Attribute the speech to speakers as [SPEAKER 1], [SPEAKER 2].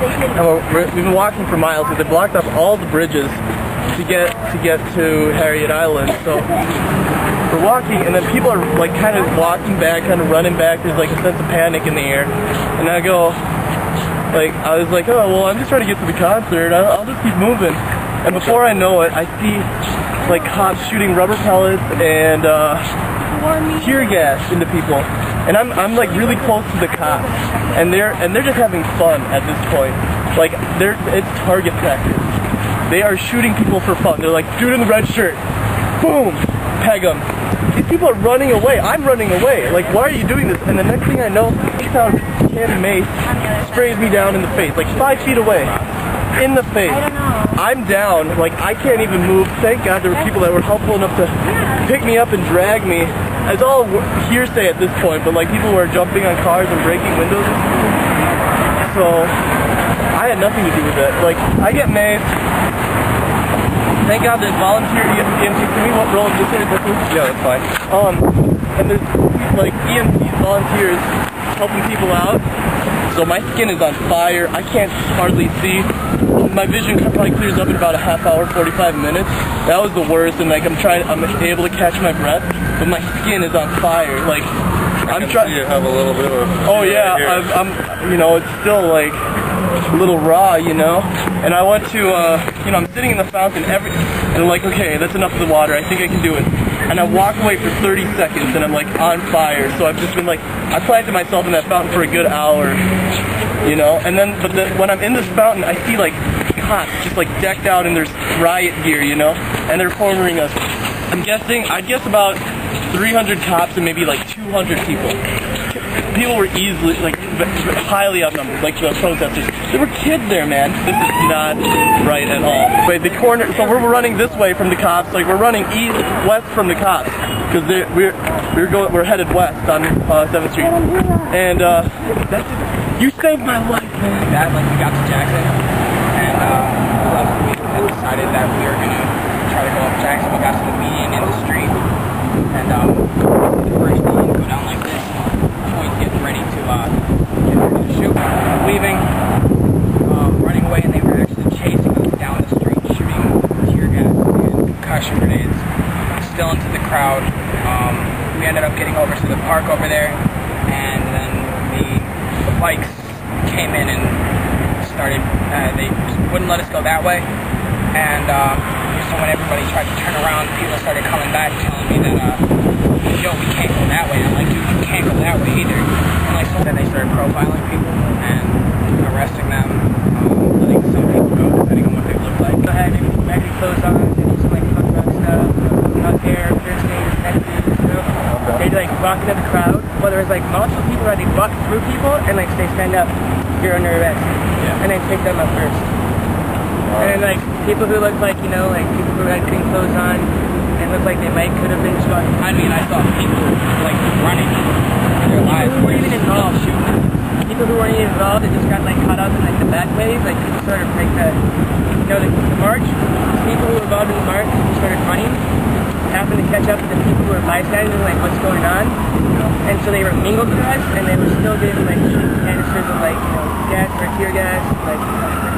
[SPEAKER 1] And we've been walking for miles because they blocked up all the bridges to get to get to Harriet Island. So we're walking, and then people are like kind of walking back, kind of running back. There's like a sense of panic in the air, and I go, like I was like, oh well, I'm just trying to get to the concert. I'll, I'll just keep moving. And before I know it, I see like cops shooting rubber pellets and uh, tear gas into people. And I'm, I'm like really close to the cops, and they're and they're just having fun at this point. Like they're it's target practice. They are shooting people for fun. They're like, dude in the red shirt, boom, peg them. These people are running away. I'm running away. Like, why are you doing this? And the next thing I know, he found mace, sprays me down in the face, like five feet away, in the face. I'm down. Like I can't even move. Thank God there were people that were helpful enough to pick me up and drag me. It's all hearsay at this point, but like people were jumping on cars and breaking windows. So I had nothing to do with it. Like I get maced. Thank God there's volunteer EMT. Can we roll this in with
[SPEAKER 2] Yeah, that's fine.
[SPEAKER 1] Um, and there's like EMT volunteers helping people out. So my skin is on fire. I can't hardly see. My vision probably clears up in about a half hour, 45 minutes. That was the worst, and like I'm trying, I'm able to catch my breath, but my skin is on fire. Like I'm trying.
[SPEAKER 2] You have a little bit of.
[SPEAKER 1] Oh yeah, I'm, I'm, you know, it's still like a little raw, you know. And I want to, uh, you know, I'm sitting in the fountain every, and I'm like, okay, that's enough of the water. I think I can do it. And I walk away for 30 seconds, and I'm like on fire. So I've just been like, I planted myself in that fountain for a good hour, you know. And then, but then when I'm in this fountain, I see like cops just like decked out in their riot gear, you know, and they're cornering us. I'm guessing, I'd guess about 300 cops and maybe like 200 people people were easily like highly outnumbered, like the protesters. There were kids there, man. This is not right at all. But the corner, so we're running this way from the cops. Like we're running east west from the cops because we're we're going we're headed west on uh, Seventh Street. And uh, that's you saved my life, man.
[SPEAKER 3] That like we got to Jackson, and uh, we decided that we were gonna try to go up Jackson. We got to the median in the street, and um, the first line go down like this. Boys getting ready to uh, get ready to shoot. Leaving, um, running away, and they were actually chasing us down the street, shooting tear gas and concussion grenades. Still into the crowd. Um, we ended up getting over to the park over there, and then the, bikes came in and started. Uh, they wouldn't let us go that way, and uh, so when everybody tried to turn around, people started coming back, telling me that, uh, yo, we can't go that way. I'm like, dude, you can't go that way either. And like, so then they started profiling people and arresting them, um, letting some people go depending on what they look like. Go ahead and magazine clothes on, do some like punk rock stuff, out there, piercing, you. They'd like walk into the crowd. Well, there was like multiple people where they walk through people and like they stand up, you're under arrest.
[SPEAKER 2] Yeah.
[SPEAKER 3] And then take them up first. And then like people who look like, you know, like people who had clean clothes on and look like they might could have been shot. I mean, I saw people like running their lives. Who were even involved shooting them. People who weren't even involved and just got like caught up in like the back wave, like sort of like the, you know, the, the march. People who were involved in the march started running, happened to catch up with the people who were bystanders and like what's going on. Um, and so they were mingled with us and they were still getting like shooting canisters of like, you know, gas or tear gas, like, you know,